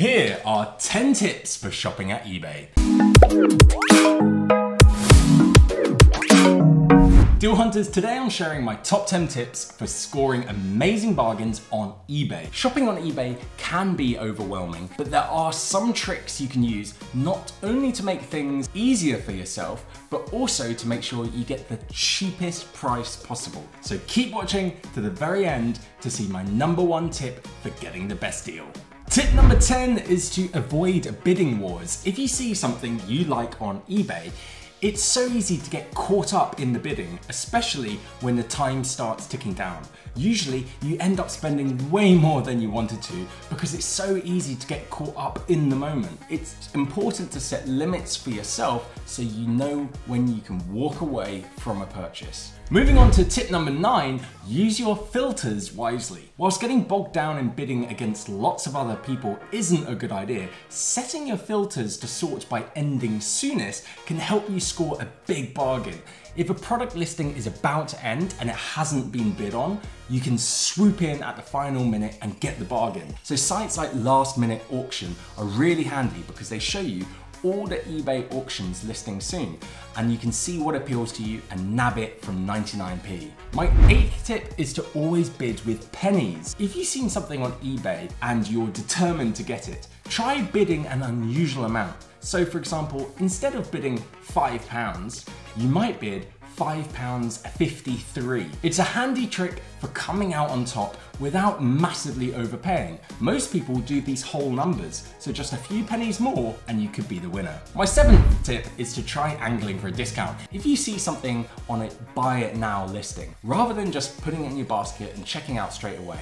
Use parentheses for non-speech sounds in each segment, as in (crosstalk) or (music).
Here are 10 tips for shopping at eBay. Deal Hunters, today I'm sharing my top 10 tips for scoring amazing bargains on eBay. Shopping on eBay can be overwhelming, but there are some tricks you can use not only to make things easier for yourself, but also to make sure you get the cheapest price possible. So keep watching to the very end to see my number one tip for getting the best deal. Tip number 10 is to avoid bidding wars. If you see something you like on eBay, it's so easy to get caught up in the bidding, especially when the time starts ticking down. Usually, you end up spending way more than you wanted to because it's so easy to get caught up in the moment. It's important to set limits for yourself so you know when you can walk away from a purchase. Moving on to tip number nine, use your filters wisely. Whilst getting bogged down in bidding against lots of other people isn't a good idea, setting your filters to sort by ending soonest can help you score a big bargain. If a product listing is about to end and it hasn't been bid on, you can swoop in at the final minute and get the bargain. So sites like Last Minute Auction are really handy because they show you all the eBay auctions listing soon, and you can see what appeals to you and nab it from 99p. My eighth tip is to always bid with pennies. If you've seen something on eBay and you're determined to get it, try bidding an unusual amount. So for example, instead of bidding five pounds, you might bid £5.53. It's a handy trick for coming out on top without massively overpaying. Most people do these whole numbers, so just a few pennies more and you could be the winner. My seventh tip is to try angling for a discount. If you see something on a buy it now listing, rather than just putting it in your basket and checking out straight away,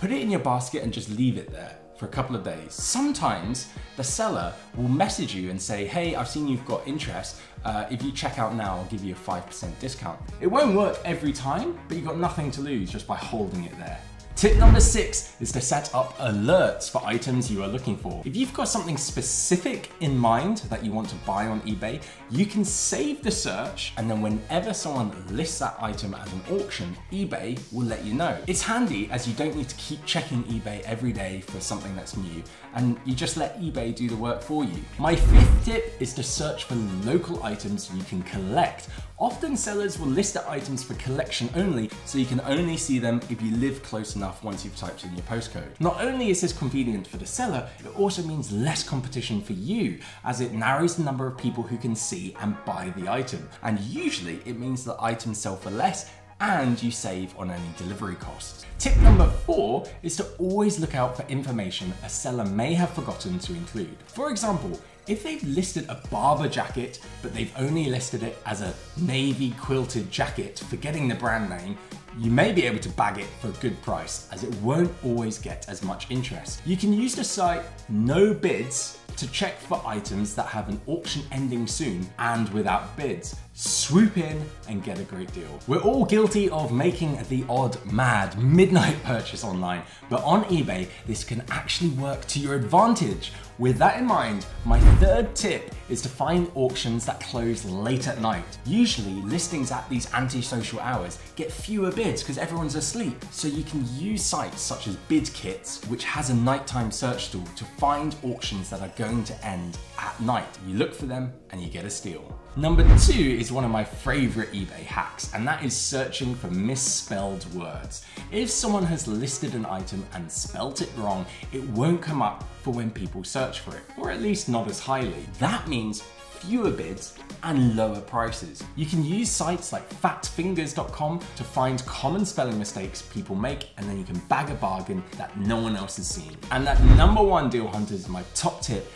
put it in your basket and just leave it there for a couple of days. Sometimes the seller will message you and say, hey, I've seen you've got interest. Uh, if you check out now, I'll give you a 5% discount. It won't work every time, but you've got nothing to lose just by holding it there. Tip number six is to set up alerts for items you are looking for. If you've got something specific in mind that you want to buy on eBay, you can save the search and then whenever someone lists that item as an auction, eBay will let you know. It's handy as you don't need to keep checking eBay every day for something that's new and you just let eBay do the work for you. My fifth tip is to search for local items you can collect. Often sellers will list the items for collection only, so you can only see them if you live close enough once you've typed in your postcode. Not only is this convenient for the seller, it also means less competition for you, as it narrows the number of people who can see and buy the item. And usually it means that items sell for less and you save on any delivery costs. Tip number four is to always look out for information a seller may have forgotten to include. For example, if they've listed a Barbour jacket, but they've only listed it as a navy quilted jacket, forgetting the brand name, you may be able to bag it for a good price as it won't always get as much interest. You can use the site No Bids to check for items that have an auction ending soon and without bids. Swoop in and get a great deal. We're all guilty of making the odd mad midnight (laughs) purchase online, but on eBay, this can actually work to your advantage. With that in mind, my third tip is to find auctions that close late at night. Usually, listings at these antisocial hours get fewer bids because everyone's asleep. So you can use sites such as BidKits, which has a nighttime search tool to find auctions that are going to end at night. You look for them and you get a steal. Number two one of my favorite eBay hacks, and that is searching for misspelled words. If someone has listed an item and spelt it wrong, it won't come up for when people search for it, or at least not as highly. That means fewer bids and lower prices. You can use sites like fatfingers.com to find common spelling mistakes people make and then you can bag a bargain that no one else has seen. And that number one deal hunter is my top tip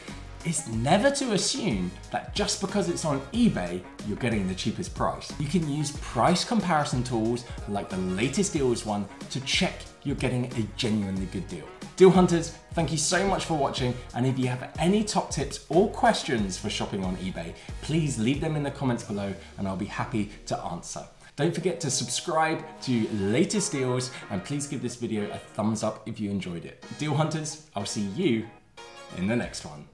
is never to assume that just because it's on eBay, you're getting the cheapest price. You can use price comparison tools like the latest deals one to check you're getting a genuinely good deal. Deal Hunters, thank you so much for watching. And if you have any top tips or questions for shopping on eBay, please leave them in the comments below and I'll be happy to answer. Don't forget to subscribe to latest deals and please give this video a thumbs up if you enjoyed it. Deal Hunters, I'll see you in the next one.